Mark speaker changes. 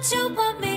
Speaker 1: what you want me